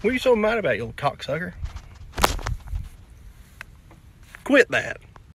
What are you so mad about, you old cocksucker? Quit that.